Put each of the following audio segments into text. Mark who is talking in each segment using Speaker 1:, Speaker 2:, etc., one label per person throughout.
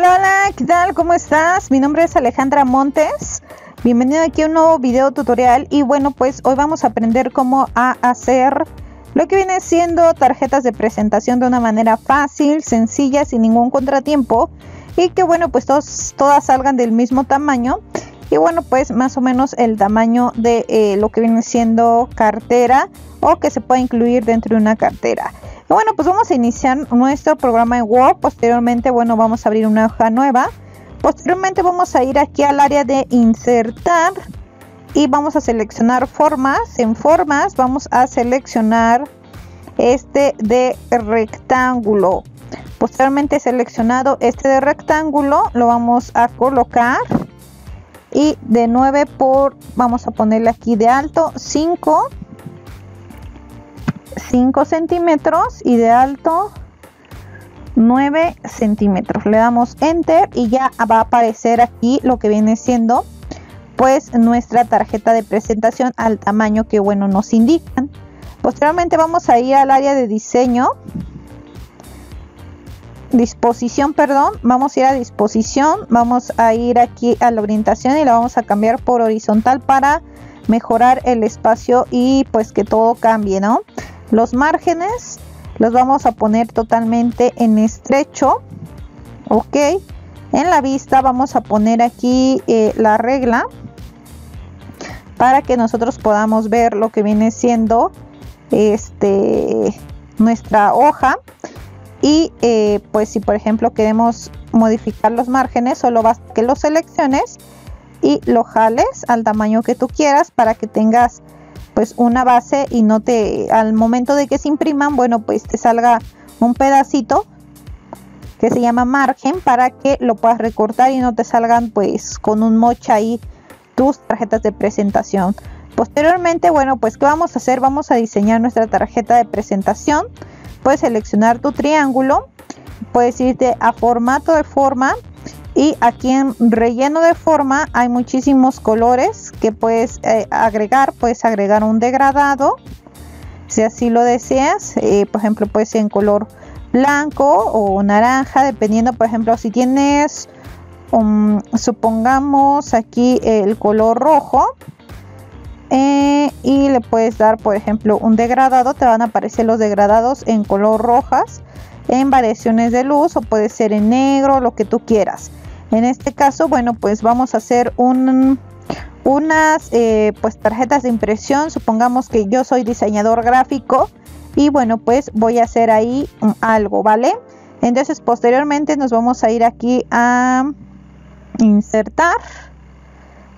Speaker 1: Hola, hola, ¿qué tal? ¿Cómo estás? Mi nombre es Alejandra Montes. Bienvenido aquí a un nuevo video tutorial y bueno, pues hoy vamos a aprender cómo a hacer lo que viene siendo tarjetas de presentación de una manera fácil, sencilla, sin ningún contratiempo y que bueno, pues todas salgan del mismo tamaño y bueno, pues más o menos el tamaño de eh, lo que viene siendo cartera o que se puede incluir dentro de una cartera. Bueno, pues vamos a iniciar nuestro programa en Word. Posteriormente, bueno, vamos a abrir una hoja nueva. Posteriormente vamos a ir aquí al área de insertar y vamos a seleccionar formas. En formas vamos a seleccionar este de rectángulo. Posteriormente seleccionado este de rectángulo lo vamos a colocar y de 9 por vamos a ponerle aquí de alto 5 5 centímetros y de alto 9 centímetros. Le damos enter y ya va a aparecer aquí lo que viene siendo pues nuestra tarjeta de presentación al tamaño que bueno nos indican. Posteriormente vamos a ir al área de diseño. Disposición perdón. Vamos a ir a disposición. Vamos a ir aquí a la orientación y la vamos a cambiar por horizontal para mejorar el espacio y pues que todo cambie no los márgenes los vamos a poner totalmente en estrecho. Ok. En la vista vamos a poner aquí eh, la regla para que nosotros podamos ver lo que viene siendo este nuestra hoja y eh, pues si por ejemplo queremos modificar los márgenes solo basta que los selecciones y lo jales al tamaño que tú quieras para que tengas pues una base y no te al momento de que se impriman bueno pues te salga un pedacito que se llama margen para que lo puedas recortar y no te salgan pues con un mocha ahí tus tarjetas de presentación. Posteriormente bueno pues qué vamos a hacer vamos a diseñar nuestra tarjeta de presentación. Puedes seleccionar tu triángulo puedes irte a formato de forma y aquí en relleno de forma hay muchísimos colores que puedes eh, agregar puedes agregar un degradado si así lo deseas eh, por ejemplo puede ser en color blanco o naranja dependiendo por ejemplo si tienes supongamos aquí el color rojo eh, y le puedes dar por ejemplo un degradado te van a aparecer los degradados en color rojas en variaciones de luz o puede ser en negro lo que tú quieras. En este caso, bueno, pues vamos a hacer un, unas eh, pues tarjetas de impresión. Supongamos que yo soy diseñador gráfico y bueno, pues voy a hacer ahí algo, ¿vale? Entonces posteriormente nos vamos a ir aquí a insertar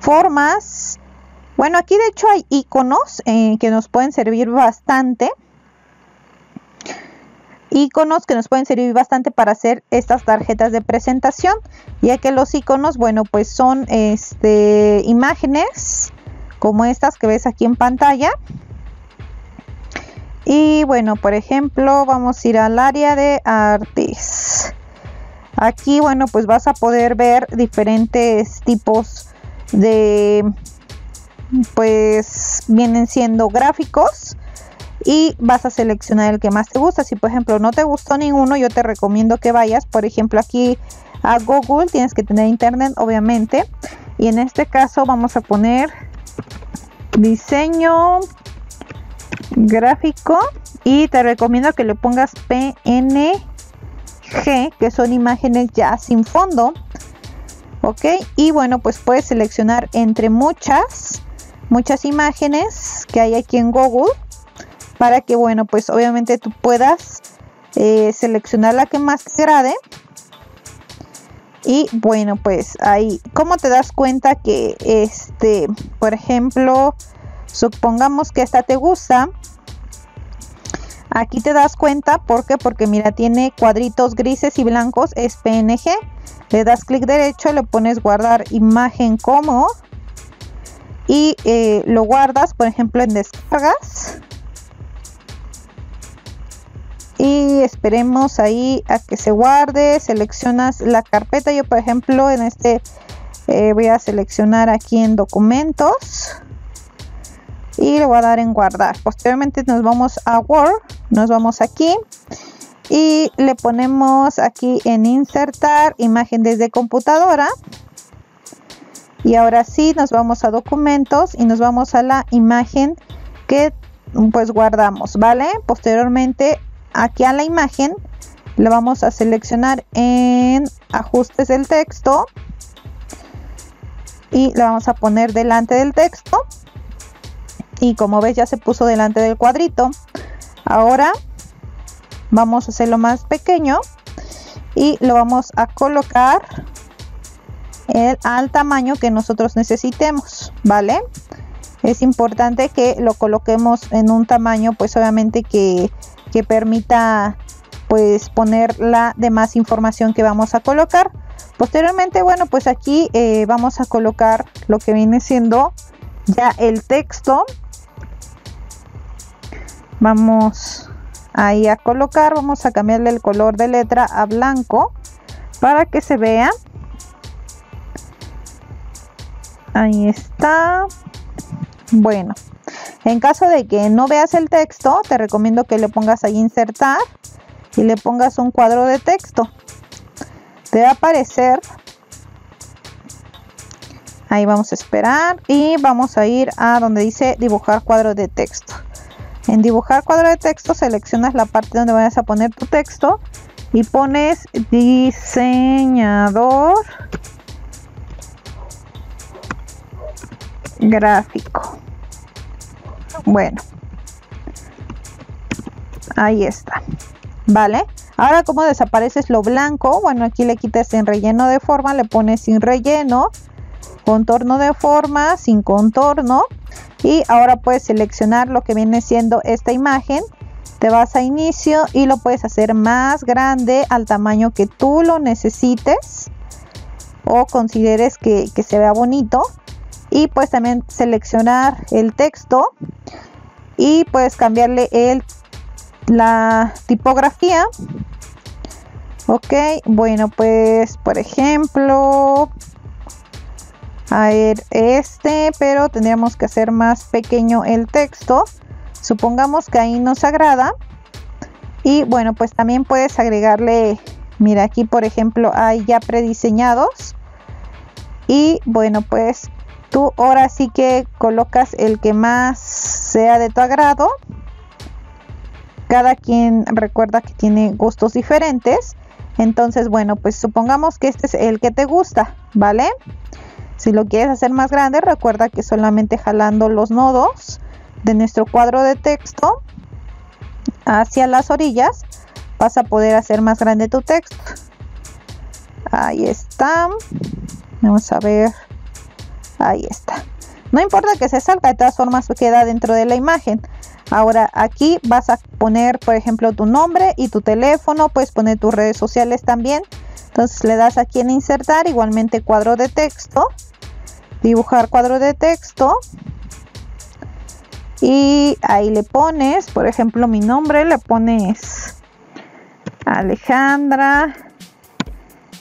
Speaker 1: formas. Bueno, aquí de hecho hay iconos eh, que nos pueden servir bastante iconos que nos pueden servir bastante para hacer estas tarjetas de presentación ya que los iconos bueno pues son este imágenes como estas que ves aquí en pantalla. Y bueno por ejemplo vamos a ir al área de artes. Aquí bueno pues vas a poder ver diferentes tipos de pues vienen siendo gráficos y vas a seleccionar el que más te gusta. Si por ejemplo no te gustó ninguno, yo te recomiendo que vayas, por ejemplo aquí a Google, tienes que tener internet obviamente. Y en este caso vamos a poner diseño gráfico y te recomiendo que le pongas PNG, que son imágenes ya sin fondo. Ok, y bueno, pues puedes seleccionar entre muchas, muchas imágenes que hay aquí en Google para que bueno pues obviamente tú puedas eh, seleccionar la que más te agrade. Y bueno pues ahí cómo te das cuenta que este por ejemplo supongamos que esta te gusta aquí te das cuenta porque porque mira tiene cuadritos grises y blancos es png le das clic derecho le pones guardar imagen como. Y eh, lo guardas por ejemplo en descargas esperemos ahí a que se guarde seleccionas la carpeta. Yo por ejemplo en este eh, voy a seleccionar aquí en documentos y le voy a dar en guardar. Posteriormente nos vamos a Word nos vamos aquí y le ponemos aquí en insertar imagen desde computadora. Y ahora sí nos vamos a documentos y nos vamos a la imagen que pues guardamos vale posteriormente aquí a la imagen le vamos a seleccionar en ajustes del texto y le vamos a poner delante del texto. Y como ves ya se puso delante del cuadrito. Ahora vamos a hacerlo más pequeño y lo vamos a colocar el, al tamaño que nosotros necesitemos vale es importante que lo coloquemos en un tamaño pues obviamente que, que permita pues poner la demás información que vamos a colocar. Posteriormente bueno pues aquí eh, vamos a colocar lo que viene siendo ya el texto. Vamos ahí a colocar vamos a cambiarle el color de letra a blanco para que se vea. Ahí está. Bueno en caso de que no veas el texto te recomiendo que le pongas ahí insertar y le pongas un cuadro de texto. Te va a aparecer. Ahí vamos a esperar y vamos a ir a donde dice dibujar cuadro de texto. En dibujar cuadro de texto seleccionas la parte donde vayas a poner tu texto y pones diseñador gráfico. Bueno, ahí está. Vale. Ahora, como desapareces lo blanco? Bueno, aquí le quitas en relleno de forma, le pones sin relleno, contorno de forma, sin contorno y ahora puedes seleccionar lo que viene siendo esta imagen te vas a inicio y lo puedes hacer más grande al tamaño que tú lo necesites o consideres que, se vea bonito y puedes también seleccionar el texto y puedes cambiarle el la tipografía. Ok bueno pues por ejemplo a ver este pero tendríamos que hacer más pequeño el texto. Supongamos que ahí nos agrada. Y bueno pues también puedes agregarle mira aquí por ejemplo hay ya prediseñados. Y bueno pues tú ahora sí que colocas el que más sea de tu agrado cada quien recuerda que tiene gustos diferentes entonces bueno pues supongamos que este es el que te gusta vale si lo quieres hacer más grande, recuerda que solamente jalando los nodos de nuestro cuadro de texto hacia las orillas vas a poder hacer más grande tu texto. Ahí está. Vamos a ver. Ahí está. No importa que se salga, de todas formas queda dentro de la imagen. Ahora aquí vas a poner, por ejemplo, tu nombre y tu teléfono. Puedes poner tus redes sociales también. Entonces le das aquí en insertar, igualmente cuadro de texto dibujar cuadro de texto y ahí le pones, por ejemplo, mi nombre, le pones Alejandra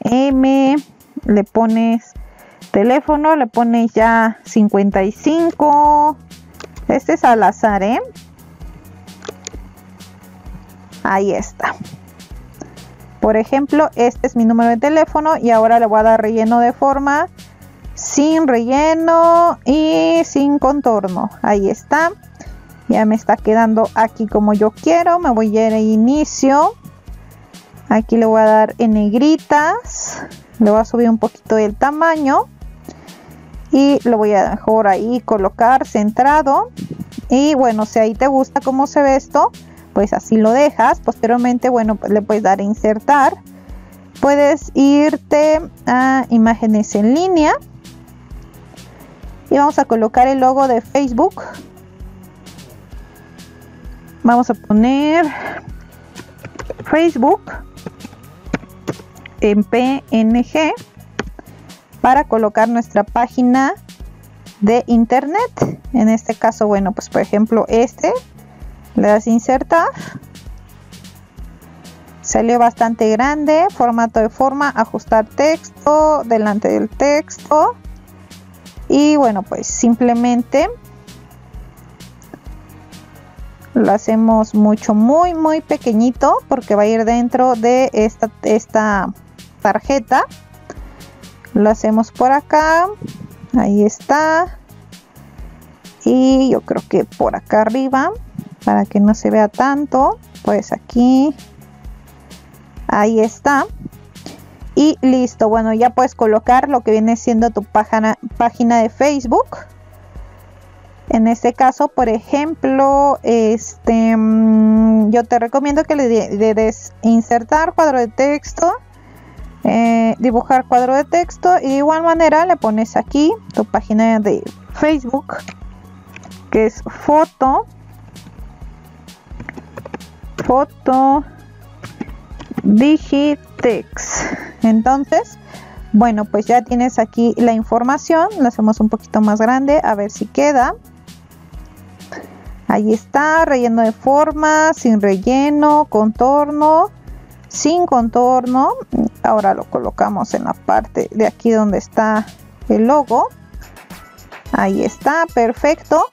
Speaker 1: M, le pones teléfono, le pones ya 55. Este es al azar, ¿eh? Ahí está. Por ejemplo, este es mi número de teléfono y ahora le voy a dar relleno de forma sin relleno y sin contorno ahí está ya me está quedando aquí como yo quiero me voy a ir a inicio aquí le voy a dar en negritas le voy a subir un poquito el tamaño y lo voy a mejor ahí colocar centrado. Y bueno si ahí te gusta cómo se ve esto pues así lo dejas. Posteriormente bueno pues le puedes dar a insertar. Puedes irte a imágenes en línea. Y vamos a colocar el logo de Facebook. Vamos a poner Facebook en PNG para colocar nuestra página de internet. En este caso bueno pues por ejemplo este le das insertar. Salió bastante grande formato de forma ajustar texto delante del texto. Y bueno pues simplemente lo hacemos mucho muy muy pequeñito porque va a ir dentro de esta, esta tarjeta lo hacemos por acá. Ahí está. Y yo creo que por acá arriba para que no se vea tanto pues aquí. Ahí está. Y listo. Bueno ya puedes colocar lo que viene siendo tu página, página de facebook. En este caso por ejemplo este mm, yo te recomiendo que le des insertar cuadro de texto eh, dibujar cuadro de texto. Y de igual manera le pones aquí tu página de facebook que es foto foto digitex. Entonces bueno pues ya tienes aquí la información lo hacemos un poquito más grande a ver si queda. Ahí está relleno de forma sin relleno contorno sin contorno ahora lo colocamos en la parte de aquí donde está el logo. Ahí está perfecto.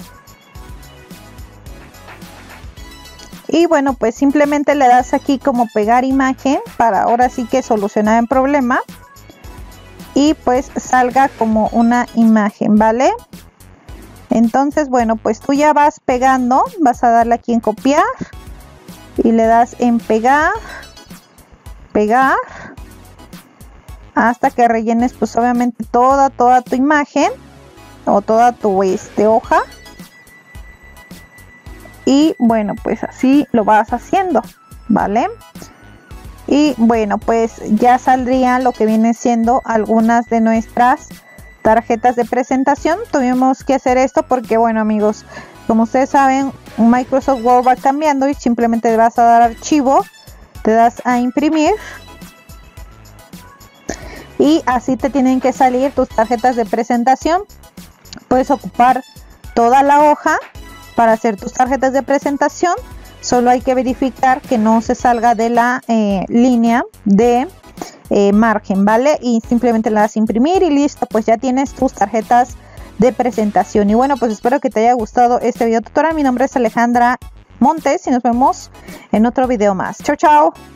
Speaker 1: Y bueno pues simplemente le das aquí como pegar imagen para ahora sí que solucionar el problema. Y pues salga como una imagen vale entonces bueno pues tú ya vas pegando vas a darle aquí en copiar y le das en pegar pegar hasta que rellenes pues obviamente toda toda tu imagen o toda tu este hoja. Y bueno pues así lo vas haciendo vale y bueno pues ya saldría lo que viene siendo algunas de nuestras tarjetas de presentación. Tuvimos que hacer esto porque bueno amigos como ustedes saben Microsoft Word va cambiando y simplemente le vas a dar archivo te das a imprimir y así te tienen que salir tus tarjetas de presentación. Puedes ocupar toda la hoja para hacer tus tarjetas de presentación. Solo hay que verificar que no se salga de la eh, línea de eh, margen vale y simplemente la das a imprimir y listo pues ya tienes tus tarjetas de presentación. Y bueno pues espero que te haya gustado este video tutorial. Mi nombre es Alejandra Montes y nos vemos en otro video más. Chao chao